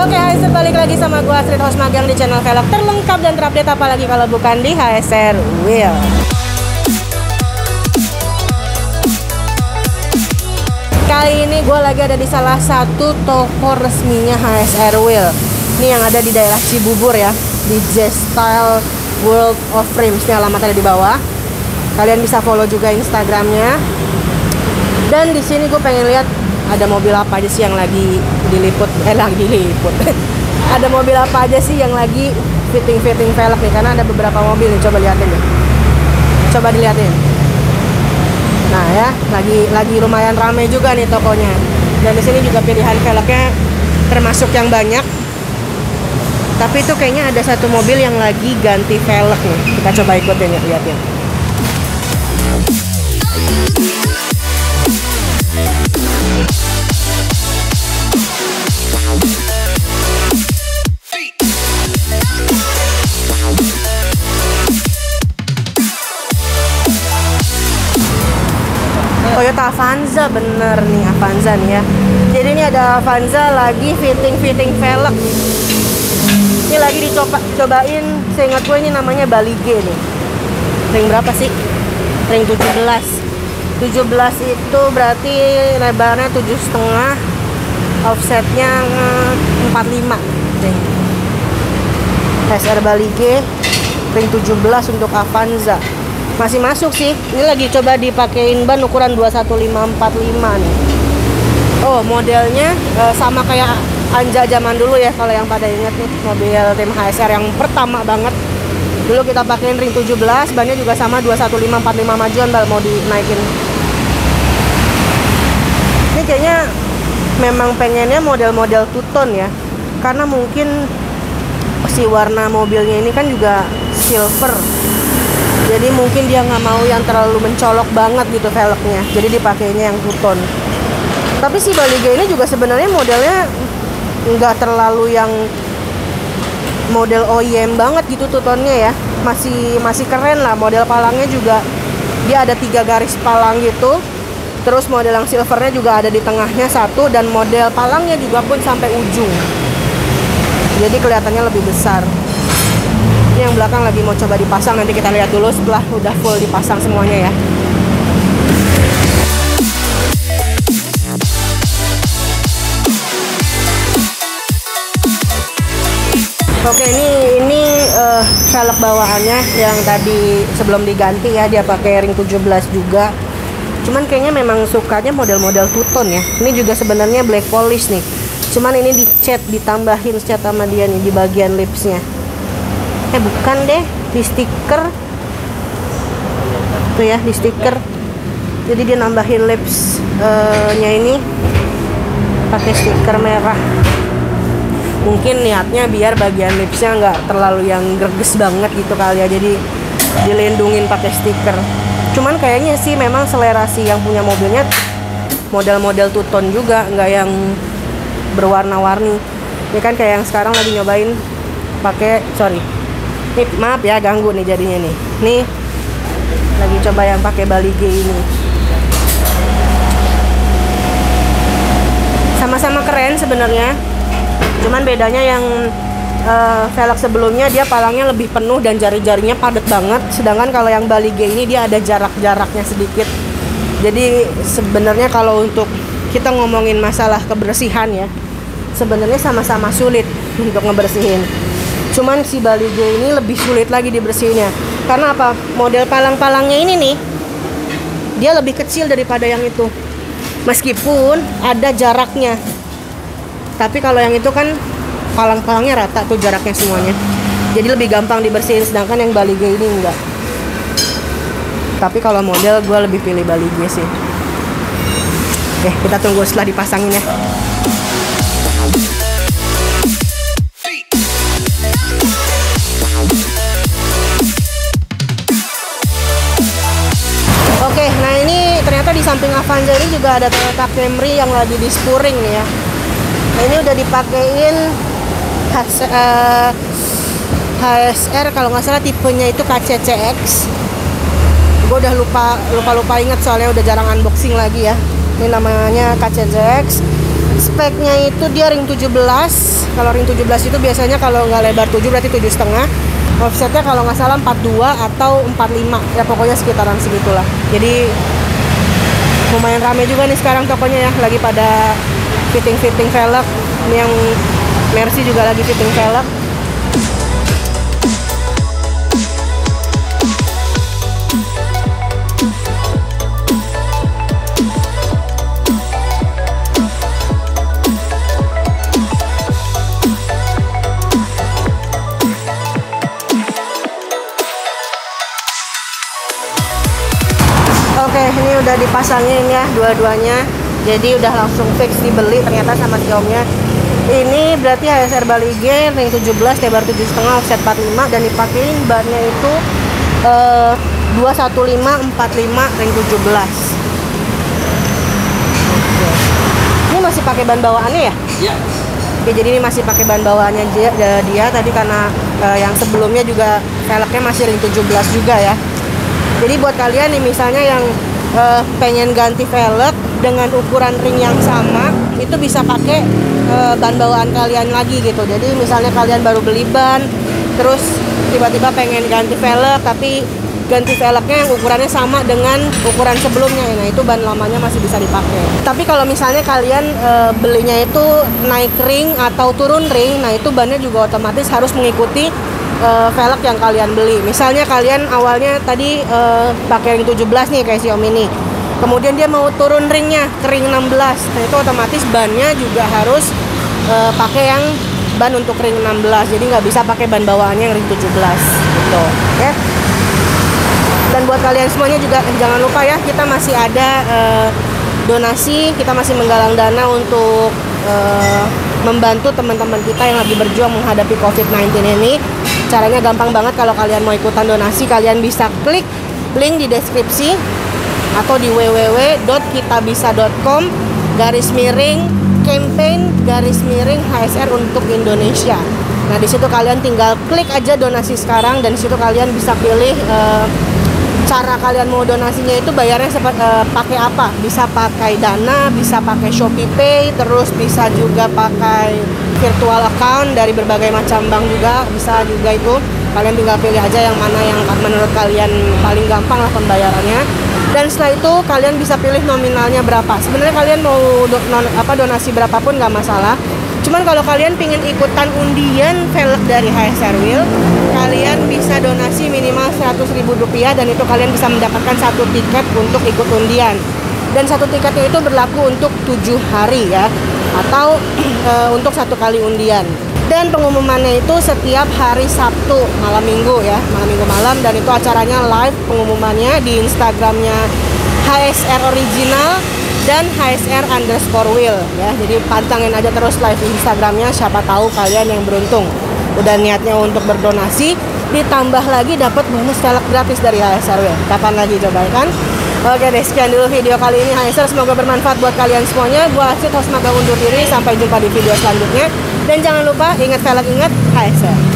Oke, hai balik lagi sama gua Astrid host magang di channel velg terlengkap dan terupdate apalagi kalau bukan di HSR Wheel. Kali ini gue lagi ada di salah satu toko resminya HSR Wheel. Ini yang ada di daerah Cibubur ya, di J Style World of Frames. Ini alamatnya di bawah. Kalian bisa follow juga Instagramnya. Dan di sini gue pengen lihat ada mobil apa aja sih yang lagi diliput? Eh lagi diliput. Ada mobil apa aja sih yang lagi fitting-fitting velg nih? Karena ada beberapa mobil nih coba lihatin ya coba dilihatin nah ya lagi lagi lumayan ramai juga nih tokonya. Dan di sini juga pilihan velgnya termasuk yang banyak. Tapi itu kayaknya ada satu mobil yang lagi ganti velg nih. Kita coba ikutin ya lihatin Avanza bener nih Avanza nih ya. Jadi ini ada Avanza lagi fitting-fitting velg. Ini lagi dicoba cobain. Seingat gue ini namanya Bali G nih. Ring berapa sih? Ring 17 17 itu berarti lebarnya tujuh setengah offsetnya 45 ring. SR Bali G ring 17 untuk Avanza masih masuk sih. Ini lagi coba dipakein ban ukuran 21545 nih. Oh modelnya uh, sama kayak Anja zaman dulu ya kalau yang pada inget nih mobil tim HSR yang pertama banget. Dulu kita pakein ring 17 bannya juga sama 21545 majuan bal mau dinaikin. Ini kayaknya memang pengennya model-model tuton ya karena mungkin si warna mobilnya ini kan juga silver jadi mungkin dia nggak mau yang terlalu mencolok banget gitu velgnya. Jadi dipakainya yang tuton tapi si Baliga ini juga sebenarnya modelnya nggak terlalu yang model OEM banget gitu tutonnya ya. Masih masih keren lah. Model palangnya juga dia ada tiga garis palang gitu. Terus model yang silvernya juga ada di tengahnya satu dan model palangnya juga pun sampai ujung. Jadi kelihatannya lebih besar ini yang belakang lagi mau coba dipasang nanti kita lihat dulu setelah udah full dipasang semuanya ya Oke ini ini uh, velg bawaannya yang tadi sebelum diganti ya dia pakai ring 17 juga. Cuman kayaknya memang sukanya model-model tuton ya. Ini juga sebenarnya black polish nih. Cuman ini dicat ditambahin cat sama dia nih di bagian lipsnya eh bukan deh di stiker. Tuh ya di stiker. Jadi dia nambahin lips uh, nya ini. Pakai stiker merah. Mungkin niatnya biar bagian lipsnya nggak terlalu yang greges banget gitu kali ya. Jadi dilindungin pakai stiker. Cuman kayaknya sih memang selera si yang punya mobilnya model-model tuton juga nggak yang berwarna-warni. Ini kan kayak yang sekarang lagi nyobain pakai sorry Nih, maaf ya ganggu nih jadinya nih. Nih lagi coba yang pakai Bali G ini. Sama-sama keren sebenarnya. Cuman bedanya yang uh, velg sebelumnya dia palangnya lebih penuh dan jari-jarinya padat banget. Sedangkan kalau yang Bali G ini dia ada jarak-jaraknya sedikit. Jadi sebenarnya kalau untuk kita ngomongin masalah kebersihan ya, sebenarnya sama-sama sulit untuk ngebersihin cuman si Bali G ini lebih sulit lagi dibersihinnya. Karena apa? Model palang-palangnya ini nih dia lebih kecil daripada yang itu. Meskipun ada jaraknya. Tapi kalau yang itu kan palang-palangnya rata tuh jaraknya semuanya. Jadi lebih gampang dibersihin sedangkan yang Bali G ini enggak. Tapi kalau model gue lebih pilih Bali G sih. Oke kita tunggu setelah dipasangin ya samping Avanza ini juga ada Toyota Camry yang lagi di spuring nih ya. Nah ini udah dipakein HS, uh, HSR kalau nggak salah tipenya itu KCCX. Gue udah lupa lupa lupa inget soalnya udah jarang unboxing lagi ya. Ini namanya KCCX. speknya itu dia ring 17 kalau ring 17 itu biasanya kalau nggak lebar 7 berarti 7 setengah offsetnya kalau nggak salah 42 atau 45 ya pokoknya sekitaran segitulah jadi lumayan rame juga nih sekarang tokonya ya. Lagi pada fitting-fitting velg. Yang Mercy juga lagi fitting velg ini udah dipasangin ya dua-duanya. Jadi udah langsung fix dibeli ternyata sama si omnya. Ini berarti HSR Bali G ring 17 lebar 7,5 offset 45 dan dipakein bannya itu eh, 21545 ring 17. Oke. Ini masih pakai ban bawaannya ya? Ya. Oke, jadi ini masih pakai ban bawaannya dia, dia tadi karena eh, yang sebelumnya juga velgnya masih ring 17 juga ya. Jadi buat kalian nih misalnya yang uh, pengen ganti velg dengan ukuran ring yang sama, itu bisa pakai uh, ban bawaan kalian lagi gitu. Jadi misalnya kalian baru beli ban, terus tiba-tiba pengen ganti velg tapi ganti velgnya yang ukurannya sama dengan ukuran sebelumnya. Nah, itu ban lamanya masih bisa dipakai. Tapi kalau misalnya kalian e, belinya itu naik ring atau turun ring, nah itu bannya juga otomatis harus mengikuti uh, velg yang kalian beli. Misalnya kalian awalnya tadi uh, pakai ring 17 nih kayak Xiaomi ini. Kemudian dia mau turun ringnya ke ring 16. Nah, itu otomatis bannya juga harus uh, pakai yang ban untuk ring 16. Jadi nggak bisa pakai ban bawaannya yang ring 17 gitu, ya. Dan buat kalian semuanya juga jangan lupa ya, kita masih ada uh, donasi, kita masih menggalang dana untuk uh, membantu teman-teman kita yang lagi berjuang menghadapi COVID-19 ini. Caranya gampang banget kalau kalian mau ikutan donasi, kalian bisa klik link di deskripsi atau di www.kitabisa.com garis miring campaign garis miring HSR untuk Indonesia. Nah, di situ kalian tinggal klik aja donasi sekarang dan di situ kalian bisa pilih uh, cara kalian mau donasinya itu bayarnya seperti uh, pakai apa? Bisa pakai Dana, bisa pakai Shopee Pay, terus bisa juga pakai virtual account dari berbagai macam bank juga bisa juga itu. Kalian tinggal pilih aja yang mana yang menurut kalian paling gampang lah pembayarannya. Dan setelah itu kalian bisa pilih nominalnya berapa. Sebenarnya kalian mau do, non, apa donasi berapapun nggak masalah. Cuman kalau kalian pingin ikutan undian velg dari HSR Wheel, kalian bisa donasi minimal 100 ribu rupiah dan itu kalian bisa mendapatkan satu tiket untuk ikut undian. Dan satu tiketnya itu berlaku untuk tujuh hari ya, atau e, untuk satu kali undian. Dan pengumumannya itu setiap hari Sabtu malam minggu ya, malam minggu malam. Dan itu acaranya live pengumumannya di Instagramnya HSR Original dan HSR underscore wheel ya. Jadi pantangin aja terus live Instagramnya siapa tahu kalian yang beruntung. Udah niatnya untuk berdonasi ditambah lagi dapat bonus velg gratis dari HSR wheel kapan lagi coba kan Oke deh, sekian dulu video kali ini HSR. Semoga bermanfaat buat kalian semuanya. Gua Asit, host magang undur diri. Sampai jumpa di video selanjutnya. Dan jangan lupa, ingat velg, ingat HSR.